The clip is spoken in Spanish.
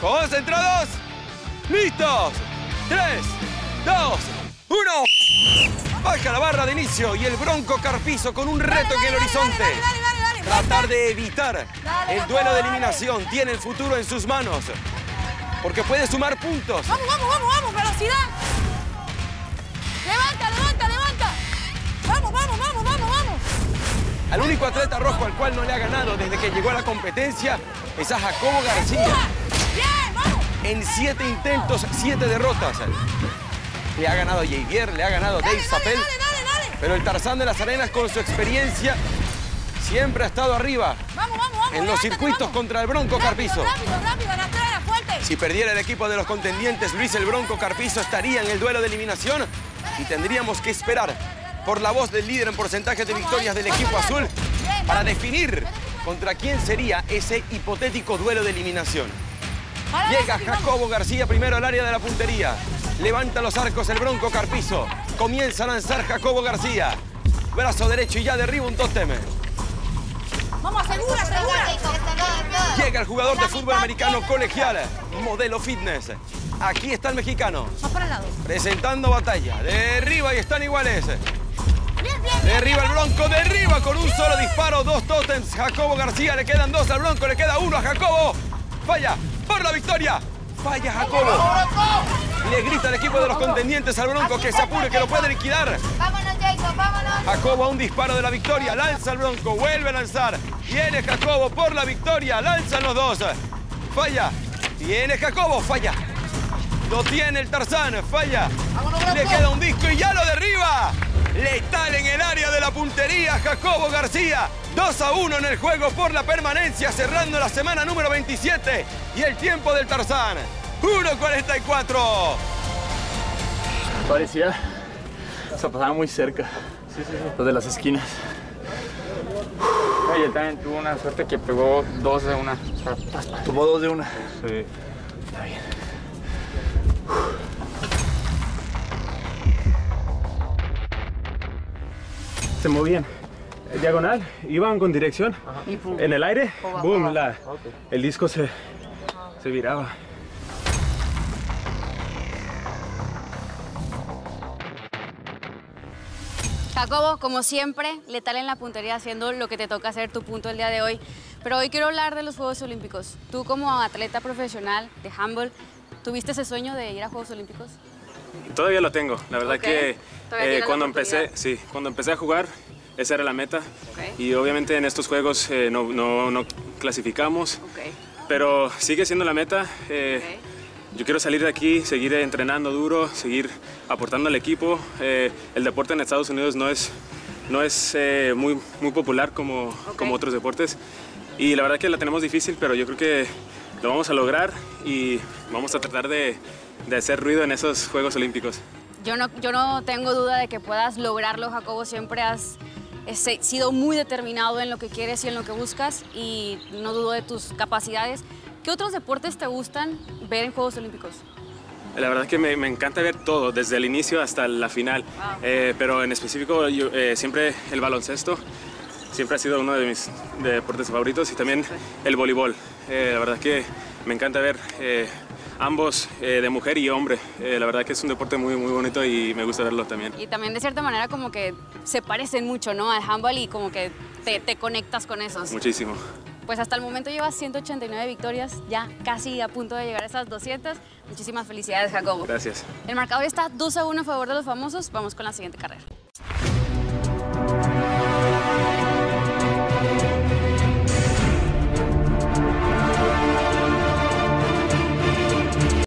¡Concentrados! ¡Listos! ¡Tres, dos, uno! Baja la barra de inicio y el Bronco Carpizo con un reto en el horizonte. Dale, dale, dale, dale. Tratar de evitar el duelo de eliminación. Tiene el futuro en sus manos. Porque puede sumar puntos. Vamos, vamos, vamos, vamos, velocidad. Levanta, levanta, levanta. Vamos, vamos, vamos, vamos, vamos. Al único atleta rojo al cual no le ha ganado desde que llegó a la competencia es a Jacobo García. En siete intentos, siete derrotas. Le ha ganado Javier, le ha ganado Dave Dale, Sapel. dale. Pero el Tarzán de las Arenas, con su experiencia, siempre ha estado arriba. Vamos, vamos, vamos. En los circuitos vamos. contra el Bronco Rápido, Carpizo. Rápido, rápido, arrastra, fuerte. Si perdiera el equipo de los contendientes, Luis el Bronco Carpizo estaría en el duelo de eliminación y tendríamos que esperar por la voz del líder en porcentaje de victorias del equipo azul para definir contra quién sería ese hipotético duelo de eliminación. Llega. Jacobo García primero al área de la puntería. Levanta los arcos el Bronco Carpizo. Comienza a lanzar Jacobo García. Brazo derecho y ya derriba un tótem. Vamos, segura, segura. Llega el jugador de fútbol americano colegial, modelo fitness. Aquí está el mexicano, Más para el lado. presentando batalla. Derriba y están iguales. Derriba el Bronco, derriba con un solo disparo, dos tótems. Jacobo García, le quedan dos al Bronco, le queda uno a Jacobo. Falla por la victoria. Falla Jacobo. Le grita el equipo de los contendientes al Bronco que se apure, que lo puede liquidar. Vámonos, Jacob, vámonos. Jacobo a un disparo de la victoria, lanza el Bronco, vuelve a lanzar. Viene Jacobo por la victoria, lanzan los dos. Falla, viene Jacobo, falla. Lo tiene el Tarzán, falla. Le queda un disco y ya lo derriba. Jacobo García. 2 a 1 en el juego por la permanencia, cerrando la semana número 27. Y el tiempo del Tarzán, 1.44. Parecía. Se pasaba muy cerca. Los de las esquinas. Y él también tuvo una suerte que pegó dos de una. O sea, Tuvo dos de una. sí. Está bien. Se movían. Diagonal, iban con dirección. En el aire, boom, la- el disco se, se viraba. Jacobo, como siempre, letal en la puntería, haciendo lo que te toca hacer tu punto el día de hoy. Pero hoy quiero hablar de los Juegos Olímpicos. Tú como atleta profesional de handball, ¿tuviste ese sueño de ir a Juegos Olímpicos? Todavía lo tengo. La verdad que eh, cuando empecé, sí, cuando empecé a jugar, esa era la meta. Ok. Y obviamente en estos juegos eh, no, no- no clasificamos, Ok. pero sigue siendo la meta. Eh, Yo quiero salir de aquí, seguir entrenando duro, seguir aportando al equipo. Eh, el deporte en Estados Unidos no es, no es eh, muy, muy popular como, como otros deportes. Y la verdad que la tenemos difícil, pero yo creo que lo vamos a lograr y vamos a tratar de, de hacer ruido en esos Juegos Olímpicos. Yo no, yo no tengo duda de que puedas lograrlo, Jacobo. Siempre has se- sido muy determinado en lo que quieres y en lo que buscas y no dudo de tus capacidades. ¿Qué otros deportes te gustan ver en Juegos Olímpicos? La verdad que me, me encanta ver todo, desde el inicio hasta la final. Eh, pero en específico, yo, eh, siempre el baloncesto siempre ha sido uno de mis de deportes favoritos y también el voleibol. Eh, la verdad que me encanta ver eh, ambos, eh, de mujer y hombre. Eh, la verdad que es un deporte muy, muy bonito y me gusta verlo también. Y también de cierta manera como que se parecen mucho, ¿no? Al handball y como que te, te conectas con esos. Muchísimo. Pues hasta el momento llevas 189 victorias, ya casi a punto de llegar a esas 200. Muchísimas felicidades, Jacobo. Gracias. El marcador está 2 a 1 a favor de los famosos. Vamos con la siguiente carrera.